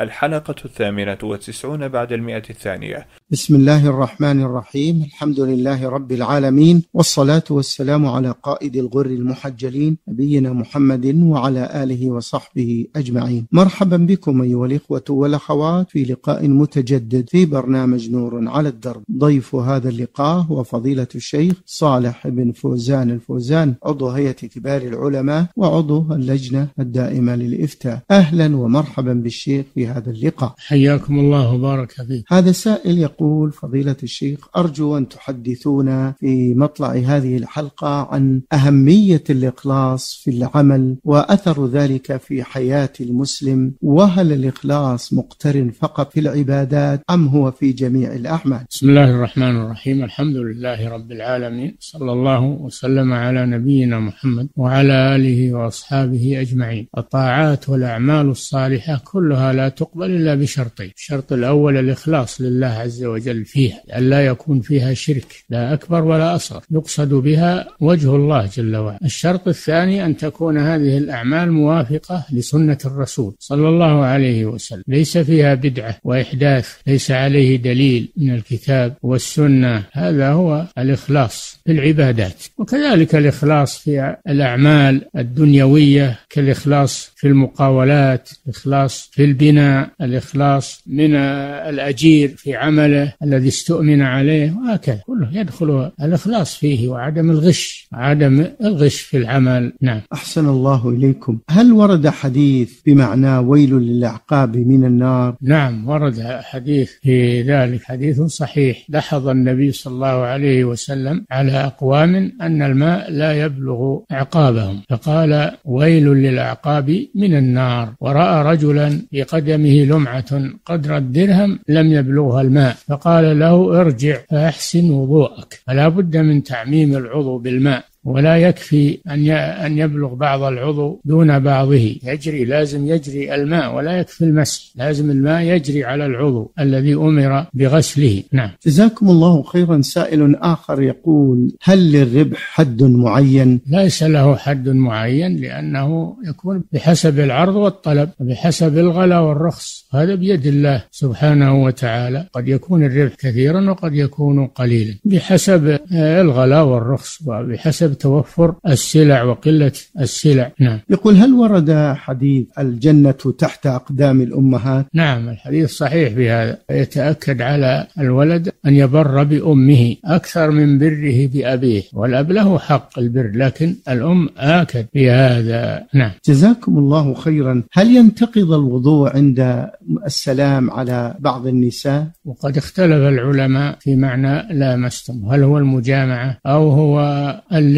الحلقة الثامنة والتسعون بعد المئة الثانية. بسم الله الرحمن الرحيم. الحمد لله رب العالمين والصلاة والسلام على قائد الغر المحجلين نبينا محمد وعلى آله وصحبه أجمعين. مرحبا بكم أيها الإخوة والأخوات في لقاء متجدد في برنامج نور على الدرب. ضيف هذا اللقاء هو فضيلة الشيخ صالح بن فوزان الفوزان عضو هيئة كبار العلماء وعضو اللجنة الدائمة للإفتاء. أهلا ومرحبا بالشيخ في هذا اللقاء. حياكم الله وبارك فيك. هذا سائل يقول فضيلة الشيخ أرجو أن تحدثونا في مطلع هذه الحلقة عن أهمية الإخلاص في العمل وأثر ذلك في حياة المسلم. وهل الإخلاص مقترن فقط في العبادات أم هو في جميع الأعمال؟ بسم الله الرحمن الرحيم. الحمد لله رب العالمين. صلى الله وسلم على نبينا محمد وعلى آله وأصحابه أجمعين. الطاعات والأعمال الصالحة كلها لا تقبل إلا بشرطين. الشرط الأول الإخلاص لله عز وجل فيها أن لا يكون فيها شرك لا أكبر ولا أصغر يقصد بها وجه الله جل وعلا. الشرط الثاني أن تكون هذه الأعمال موافقة لسنة الرسول صلى الله عليه وسلم. ليس فيها بدعة وإحداث ليس عليه دليل من الكتاب والسنة. هذا هو الإخلاص في العبادات. وكذلك الإخلاص في الأعمال الدنيوية كالإخلاص في المقاولات الإخلاص في البناء. الإخلاص من الأجير في عمله الذي استؤمن عليه وهكذا. كله يدخل الإخلاص فيه وعدم الغش عدم الغش في العمل. نعم. أحسن الله إليكم. هل ورد حديث بمعنى ويل للأعقاب من النار؟ نعم ورد حديث في ذلك حديث صحيح. لحظ النبي صلى الله عليه وسلم على أقوام أن الماء لا يبلغ أعقابهم فقال ويل للأعقاب من النار. ورأى رجلا في قدمه لمعة قدر الدرهم لم يبلغها الماء. فقال له ارجع فأحسن وضوءك. فلا بد من تعميم العضو بالماء. ولا يكفي أن أن يبلغ بعض العضو دون بعضه. يجري لازم يجري الماء ولا يكفي المسح لازم الماء يجري على العضو الذي أمر بغسله. نعم. جزاكم الله خيرا. سائل آخر يقول هل للربح حد معين؟ ليس له حد معين لأنه يكون بحسب العرض والطلب بحسب الغلا والرخص. هذا بيد الله سبحانه وتعالى. قد يكون الربح كثيرا وقد يكون قليلا. بحسب الغلا والرخص وبحسب توفر السلع وقلة السلع. نعم. يقول هل ورد حديث الجنة تحت أقدام الأمهات؟ نعم الحديث صحيح بهذا يتأكد على الولد أن يبر بأمه أكثر من بره بأبيه والأب له حق البر لكن الأم آكد بهذا نعم. جزاكم الله خيرا. هل ينتقض الوضوء عند السلام على بعض النساء؟ وقد اختلف العلماء في معنى لامستم هل هو المجامعة أو هو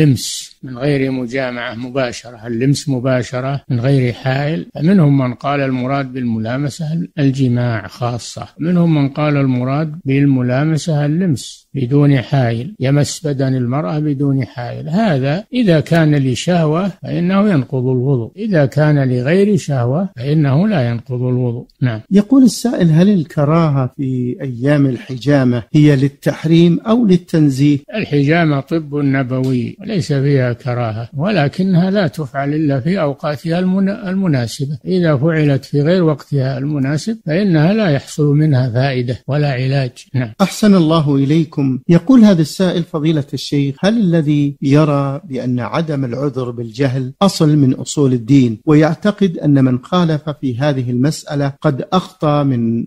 اللمس من غير مجامعة مباشرة. اللمس مباشرة من غير حائل؟ فمنهم من قال المراد بالملامسة الجماع خاصة. منهم من قال المراد بالملامسة اللمس بدون حائل. يمس بدن المرأة بدون حائل. هذا إذا كان لشهوة فإنه ينقض الوضوء. إذا كان لغير شهوة فإنه لا ينقض الوضوء. نعم. يقول السائل هل الكراهة في أيام الحجامة هي للتحريم أو للتنزيه؟ الحجامة طب نبوي. وليس فيها كراهة ولكنها لا تفعل إلا في أوقاتها المناسبة. إذا فعلت في غير وقتها المناسب فإنها لا يحصل منها فائدة ولا علاج. نعم. أحسن الله إليكم. يقول هذا السائل فضيلة الشيخ هل الذي يرى بأن عدم العذر بالجهل أصل من أصول الدين؟ ويعتقد أن من خالف في هذه المسألة قد أخطأ من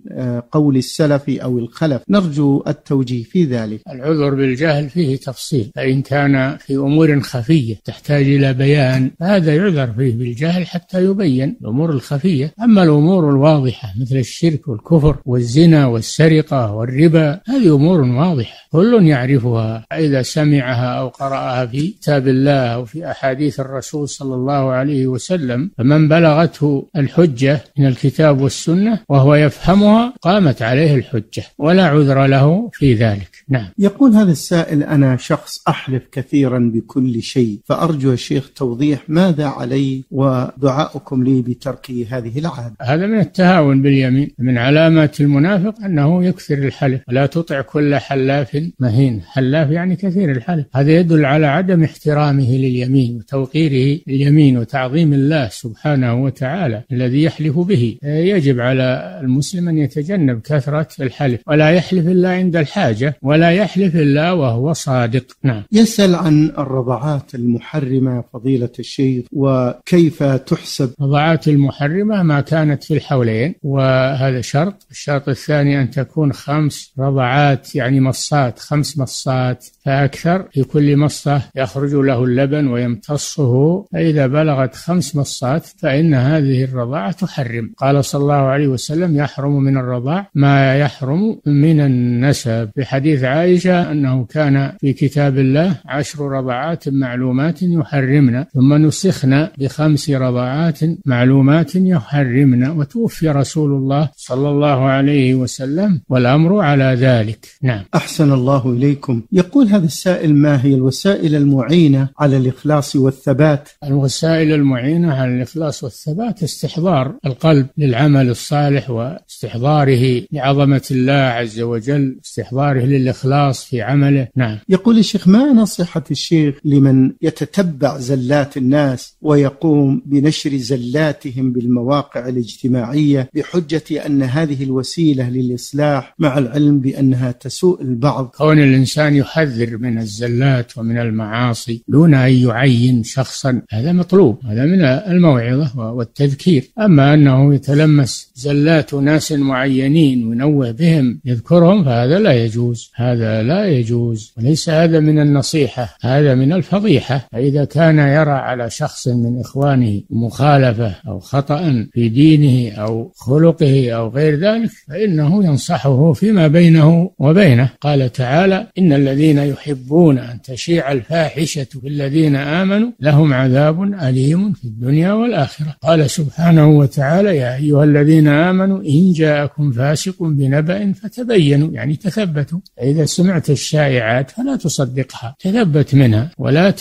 قول السلف أو الخلف. نرجو التوجيه في ذلك. العذر بالجهل فيه تفصيل. فإن كان في أمور أمور خفية تحتاج إلى بيان هذا يعذر فيه بالجهل حتى يبين الأمور الخفية. أما الأمور الواضحة مثل الشرك والكفر والزنا والسرقة والربا هذه أمور واضحة كل يعرفها إذا سمعها أو قرأها في كتاب الله أو في أحاديث الرسول صلى الله عليه وسلم. فمن بلغته الحجة من الكتاب والسنة وهو يفهمها قامت عليه الحجة ولا عذر له في ذلك. نعم. يقول هذا السائل أنا شخص أحلف كثيرا بكل شيء. فأرجو يا شيخ توضيح ماذا علي ودعاؤكم لي بترك هذه العادة. هذا من التهاون باليمين. من علامات المنافق أنه يكثر الحلف. ولا تطع كل حلاف مهين. حلاف يعني كثير الحلف. هذا يدل على عدم احترامه لليمين وتوقيره لليمين وتعظيم الله سبحانه وتعالى الذي يحلف به. يجب على المسلم أن يتجنب كثرة الحلف. ولا يحلف إلا عند الحاجة ولا يحلف إلا وهو صادق. نعم. يسأل عن الرضعات المحرمة فضيلة الشيخ؟ وكيف تحسب؟ الرضعات المحرمة ما كانت في الحولين وهذا شرط. الشرط الثاني أن تكون خمس رضعات يعني مصات خمس مصات فأكثر. في كل مصة يخرج له اللبن ويمتصه. فإذا بلغت خمس مصات فإن هذه الرضاعة تحرم. قال صلى الله عليه وسلم يحرم من الرضاع ما يحرم من النسب. في حديث عائشة أنه كان في كتاب الله عشر رضعات معلومات يحرمن ثم نسخنا بخمس رضعات معلومات يحرمن وتوفي رسول الله صلى الله عليه وسلم والأمر على ذلك. نعم. أحسن الله إليكم. يقول هذا السائل ما هي الوسائل المعينة على الإخلاص والثبات؟ الوسائل المعينة على الإخلاص والثبات استحضار القلب للعمل الصالح واستحضاره لعظمة الله عز وجل استحضاره للإخلاص في عمله. نعم. يقول الشيخ ما نصيحة الشيخ لمن يتتبع زلات الناس ويقوم بنشر زلاتهم بالمواقع الاجتماعية بحجة أن هذه الوسيلة للإصلاح مع العلم بأنها تسوء البعض. كون الإنسان يحذر من الزلات ومن المعاصي دون أن يعين شخصا هذا مطلوب هذا من الموعظة والتذكير. أما أنه يتلمس زلات ناس معينين وينوه بهم يذكرهم فهذا لا يجوز هذا لا يجوز وليس هذا من النصيحة هذا من الفضيحة. فإذا كان يرى على شخص من إخوانه مخالفة أو خطأ في دينه أو خلقه أو غير ذلك فإنه ينصحه فيما بينه وبينه. قال تعالى إن الذين يحبون أن تشيع الفاحشة في الذين آمنوا لهم عذاب أليم في الدنيا والآخرة. قال سبحانه وتعالى يا أيها الذين آمنوا إن جاءكم فاسق بنبأ فتبينوا يعني تثبتوا. إذا سمعت الشائعات فلا تصدقها تثبت منها. ولا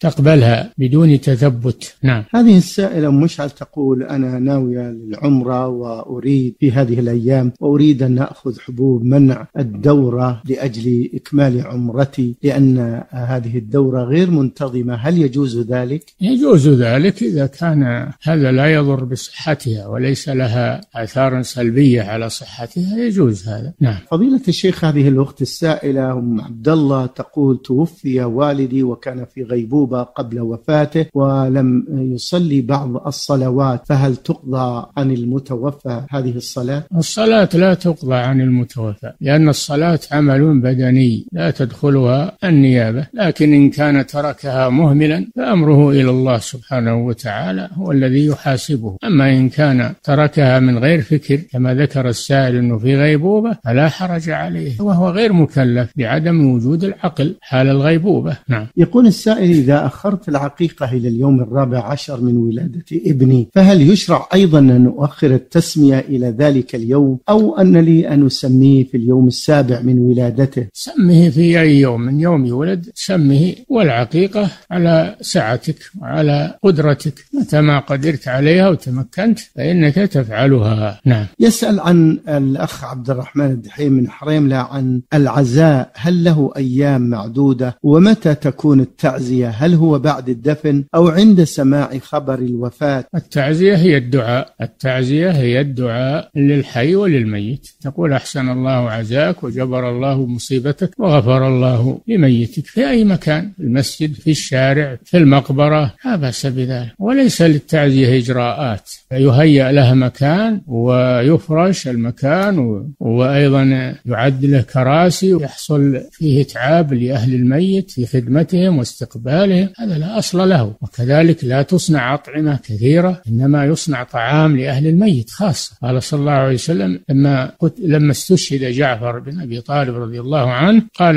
تقبلها بدون تثبت. نعم. هذه السائلة مشعل تقول أنا ناوية للعمرة وأريد في هذه الأيام وأريد أن أخذ حبوب منع الدورة لأجل إكمال عمرتي لأن هذه الدورة غير منتظمة. هل يجوز ذلك؟ يجوز ذلك إذا كان هذا لا يضر بصحتها وليس لها آثار سلبية على صحتها يجوز هذا. نعم. فضيلة الشيخ هذه الأخت السائلة أم عبد الله تقول توفي والدي وكان في غيبوبة قبل وفاته ولم يصلي بعض الصلوات فهل تقضى عن المتوفى هذه الصلاة؟ الصلاة لا تقضى عن المتوفى لأن الصلاة عمل بدني لا تدخلها النيابة لكن إن كان تركها مهملا فأمره إلى الله سبحانه وتعالى هو الذي يحاسبه. أما إن كان تركها من غير فكر كما ذكر السائل أنه في غيبوبة فلا حرج عليه وهو غير مكلف بعدم وجود العقل حال الغيبوبة. نعم. يقول السائل إذا أخرت العقيقة إلى اليوم الرابع عشر من ولادة ابني فهل يشرع أيضا أن أؤخر التسمية إلى ذلك اليوم؟ أو أن لي أن أسميه في اليوم السابع من ولادته؟ سمه في أي يوم من يوم يولد سمه والعقيقة على سعتك وعلى قدرتك متى ما قدرت عليها وتمكنت فإنك تفعلها. نعم. يسأل عن الأخ عبد الرحمن الدحيم من حريملة عن العزاء هل له أيام معدودة؟ ومتى تكون التعزية؟ هل هو بعد الدفن أو عند سماع خبر الوفاة؟ التعزية هي الدعاء. التعزية هي الدعاء للحي وللميت. تقول أحسن الله عزاك وجبر الله مصيبتك وغفر الله لميتك في أي مكان في المسجد في الشارع في المقبرة. لا بأس بذلك. وليس للتعزية إجراءات. يهيأ لها مكان ويفرش المكان وأيضا يعد له كراسي ويحصل فيه إتعاب لأهل الميت في خدمته. تحيتهم واستقبالهم هذا لا أصل له. وكذلك لا تصنع أطعمة كثيرة إنما يصنع طعام لأهل الميت خاصة. قال صلى الله عليه وسلم لما لما استشهد جعفر بن أبي طالب رضي الله عنه قال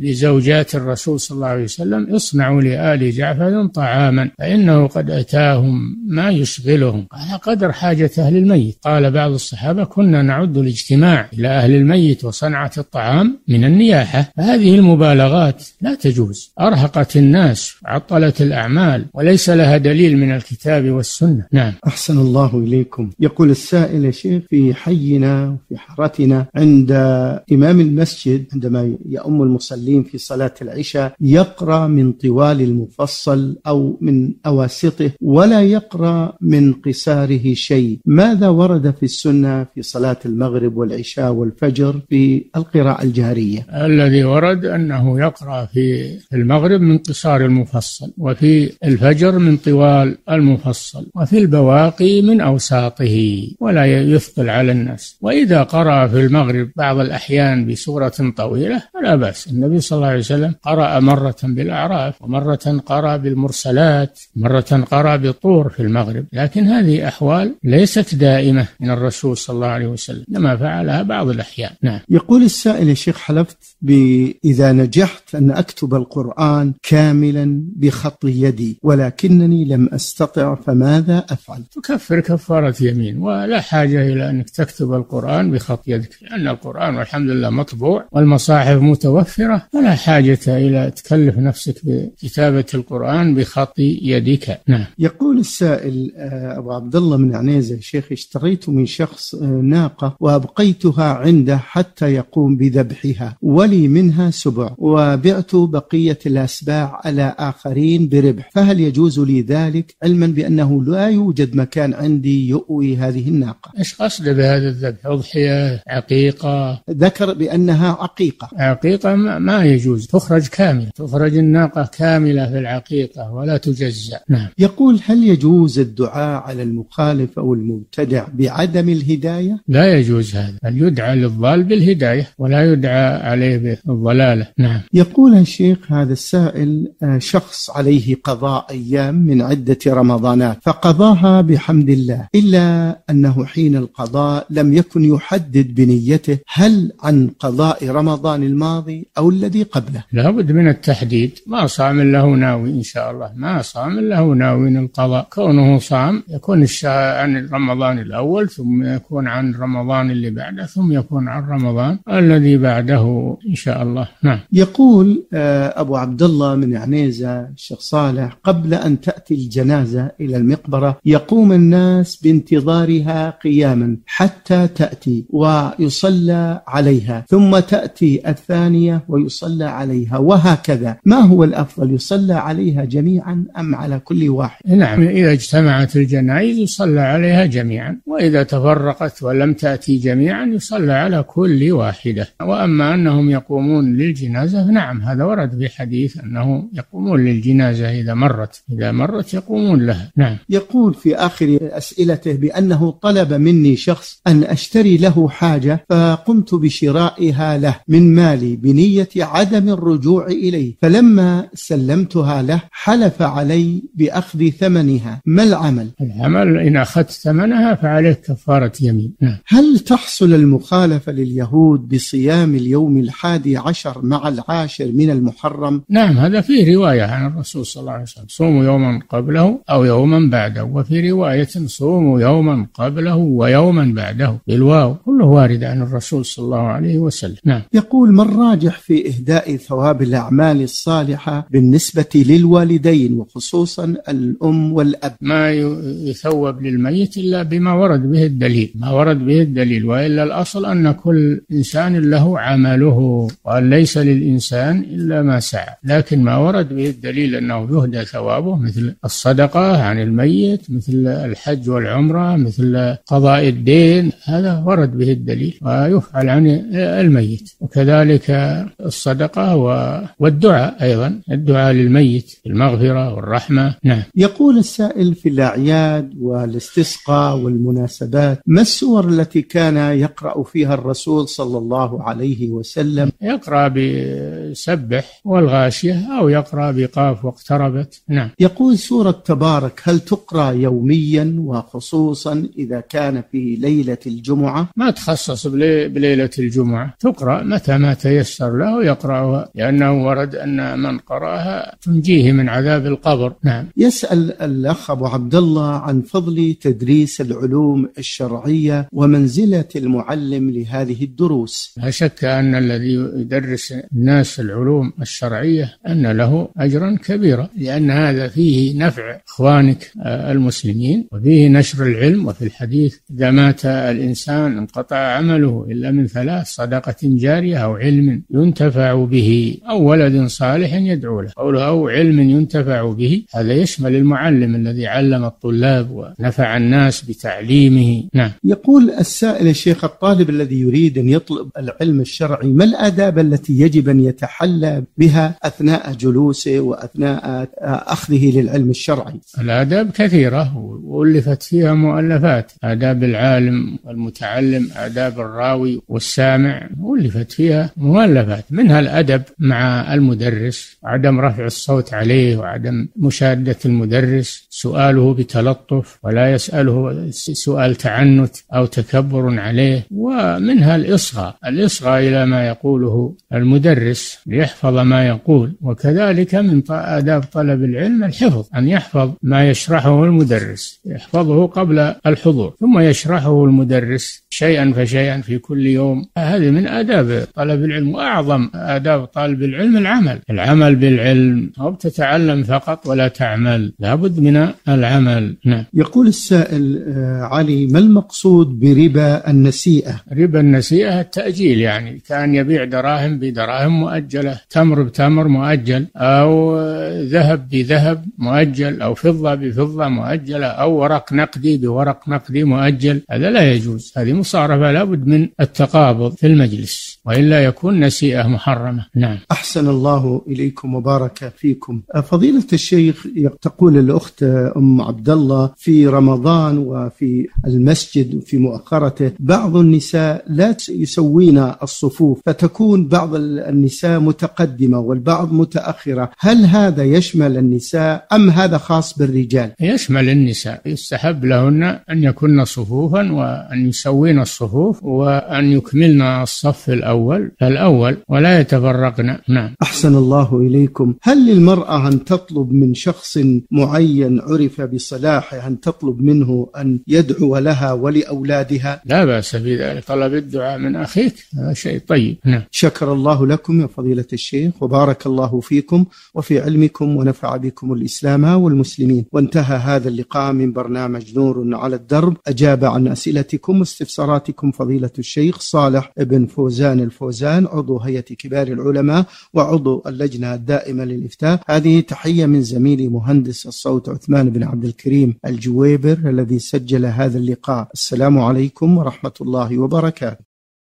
لزوجات الرسول صلى الله عليه وسلم اصنعوا لآل جعفر طعاما فإنه قد أتاهم ما يشغلهم. على قدر حاجة أهل الميت. قال بعض الصحابة كنا نعد الاجتماع إلى أهل الميت وصنعة الطعام من النياحة فهذه المبالغات لا تجوز. أرهقت الناس عطلت الأعمال وليس لها دليل من الكتاب والسنة. نعم. أحسن الله إليكم. يقول السائل يا شيخ في حينا وفي حارتنا عند إمام المسجد عندما يؤم المصلين في صلاة العشاء يقرأ من طوال المفصل أو من أواسطه ولا يقرأ من قصاره شيء. ماذا ورد في السنة في صلاة المغرب والعشاء والفجر في القراءة الجهرية الذي ورد أنه يقرأ في المغرب من قصار المفصل وفي الفجر من طوال المفصل وفي البواقي من أوساطه ولا يثقل على الناس. وإذا قرأ في المغرب بعض الأحيان بسورة طويلة فلا بأس. النبي صلى الله عليه وسلم قرأ مرة بالأعراف ومرة قرأ بالمرسلات مرة قرأ بالطور في المغرب. لكن هذه أحوال ليست دائمة من الرسول صلى الله عليه وسلم إنما فعلها بعض الأحيان. نعم. يقول السائل يا شيخ حلفت إذا نجحت أن أكتب القرآن كاملا بخط يدي ولكنني لم أستطع فماذا أفعل؟ تكفر كفارة يمين ولا حاجة إلى أنك تكتب القرآن بخط يدك لأن القرآن والحمد لله مطبوع والمصاحف متوفرة فلا حاجة إلى تكلف نفسك بكتابة القرآن بخط يدك. نعم. يقول السائل آه، أبو عبد الله من عنيزة شيخ اشتريت من شخص آه، ناقة وأبقيتها عنده حتى يقوم بذبحها ولي منها سبع وبعت بقية الأسباع على آخرين بربح. فهل يجوز لي ذلك علما بأنه لا يوجد مكان عندي يؤوي هذه الناقة؟ إيش قصده بهذا الذبح؟ أضحية عقيقة؟ ذكر بأنها عقيقة. عقيقة ما يجوز. تخرج كاملة. تخرج الناقة كاملة في العقيقة ولا تجزأ. نعم. يقول هل يجوز الدعاء على المخالف أو المبتدع بعدم الهداية؟ لا يجوز هذا. بل يدعى للضال بالهداية ولا يدعى عليه بالضلالة. نعم. يقول الشيخ هذا السائل آه، شخص عليه قضاء أيام من عدة رمضانات فقضاها بحمد الله إلا أنه حين القضاء لم يكن يحدد بنيته هل عن قضاء رمضان الماضي أو الذي قبله. لابد من التحديد ما صام له ناوي إن شاء الله ما صام له ناوي القضاء. كونه صام يكون عن رمضان الأول ثم يكون عن رمضان اللي بعده ثم يكون عن رمضان الذي بعده إن شاء الله. نعم. يقول آه، أبو عبد الله من عنيزة الشيخ صالح قبل أن تأتي الجنازة إلى المقبرة يقوم الناس بانتظارها قياما حتى تأتي ويصلى عليها ثم تأتي الثانية ويصلى عليها وهكذا. ما هو الأفضل يصلى عليها جميعا أم على كل واحد؟ نعم إذا اجتمعت الجنائز يصلى عليها جميعا وإذا تفرقت ولم تأتي جميعا يصلى على كل واحدة. وأما أنهم يقومون للجنازة نعم هذا ورد في حديث أنه يقومون للجنازة إذا مرت إذا مرت يقومون لها نعم يقول في آخر أسئلته بأنه طلب مني شخص أن أشتري له حاجة فقمت بشرائها له من مالي بنية عدم الرجوع إليه فلما سلمتها له حلف علي بأخذ ثمنها ما العمل؟ العمل إن أخذت ثمنها فعليك كفارة يمين نعم. هل تحصل المخالفة لليهود بصيام اليوم الحادي عشر مع العاشر من المحرم؟ نعم هذا فيه رواية عن الرسول صلى الله عليه وسلم صوموا يوما قبله أو يوما بعده وفي رواية صوموا يوما قبله ويوما بعده بالواو كله وارد عن الرسول صلى الله عليه وسلم. نعم. يقول ما الراجح في إهداء ثواب الأعمال الصالحة بالنسبة للوالدين وخصوصا الأم والأب؟ ما يثوب للميت إلا بما ورد به الدليل. ما ورد به الدليل وإلا الأصل أن كل إنسان له عمله وأن ليس للإنسان إلا ما سعى. لكن ما ورد به الدليل أنه يهدى ثوابه مثل الصدقة عن الميت مثل الحج والعمرة مثل قضاء الدين هذا ورد به الدليل ويفعل عن الميت. وكذلك الصدقة والدعاء أيضا الدعاء للميت المغفرة والرحمة. نعم. يقول السائل في الأعياد والاستسقاء والمناسبات ما السور التي كان يقرأ فيها الرسول صلى الله عليه وسلم؟ يقرأ بسبح والغالب والغاشية أو يقرأ بقاف واقتربت. نعم. يقول سورة تبارك هل تقرأ يوميا وخصوصا إذا كان في ليلة الجمعة؟ ما تخصص بليلة الجمعة. تقرأ متى ما تيسر له يقرأها لأنه ورد أن من قرأها تنجيه من عذاب القبر. نعم. يسأل الأخ أبو عبد الله عن فضل تدريس العلوم الشرعية ومنزلة المعلم لهذه الدروس. لا شك أن الذي يدرس الناس العلوم الشرعية أن له أجرا كبيرا لأن هذا فيه نفع إخوانك المسلمين وفيه نشر العلم وفي الحديث إذا مات الإنسان انقطع عمله إلا من ثلاث صدقة جارية أو علم ينتفع به أو ولد صالح يدعو له. قوله أو علم ينتفع به هذا يشمل المعلم الذي علم الطلاب ونفع الناس بتعليمه. نعم. يقول السائل الشيخ الطالب الذي يريد أن يطلب العلم الشرعي ما الآداب التي يجب أن يتحلى بها أثناء جلوسه وأثناء أخذه للعلم الشرعي. الآداب كثيرة وألفت فيها مؤلفات. آداب العالم والمتعلم آداب الراوي والسامع ألفت فيها مؤلفات. منها الأدب مع المدرس عدم رفع الصوت عليه وعدم مشادة المدرس سؤاله بتلطف ولا يسأله سؤال تعنت أو تكبر عليه. ومنها الإصغاء. الإصغاء إلى ما يقوله المدرس ليحفظ ما يقول. وكذلك من آداب طلب العلم الحفظ أن يحفظ ما يشرحه المدرس يحفظه قبل الحضور ثم يشرحه المدرس شيئا فشيئا في كل يوم. هذه من آداب طلب العلم وأعظم آداب طالب العلم العمل. العمل بالعلم أو تتعلم فقط ولا تعمل لابد من العمل. نعم. يقول السائل علي ما المقصود بربا النسيئة؟ ربا النسيئة التأجيل يعني كان يبيع دراهم بدراهم مؤجلة تمر بتمر مؤجل أو ذهب بذهب مؤجل أو فضة بفضة مؤجلة أو ورق نقدي بورق نقدي مؤجل هذا لا يجوز هذه مصارفة لابد من التقابض في المجلس وإلا يكون نسيئة محرمة. نعم. أحسن الله إليكم وبارك فيكم. فضيلة الشيخ تقول الأخت أم عبد الله في رمضان وفي المسجد وفي مؤخرته بعض النساء لا يسوين الصفوف فتكون بعض النساء متقدمة والبعض متأخرة. هل هذا يشمل النساء أم هذا خاص بالرجال؟ يشمل النساء. يستحب لهن أن يكن صفوفا وأن يسوين الصفوف وأن يكملن الصف الأول فالأول ولا يتفرقن. نعم. أحسن الله إليكم. هل للمرأة أن تطلب من شخص معين عرف بصلاحه أن تطلب منه أن يدعو لها ولأولادها؟ لا بأس في ذلك طلب الدعاء من أخيك. هذا شيء طيب. نعم. شكر الله لكم يا فضيلة الشيخ. وبارك الله فيكم وفي علمكم ونفع بكم الإسلام والمسلمين. وانتهى هذا اللقاء من برنامج نور على الدرب. أجاب عن أسئلتكم واستفساراتكم فضيلة الشيخ صالح بن فوزان الفوزان عضو هيئة كبار العلماء وعضو اللجنة الدائمة للإفتاء. هذه تحية من زميلي مهندس الصوت عثمان بن عبد الكريم الجويبر الذي سجل هذا اللقاء. السلام عليكم ورحمة الله وبركاته.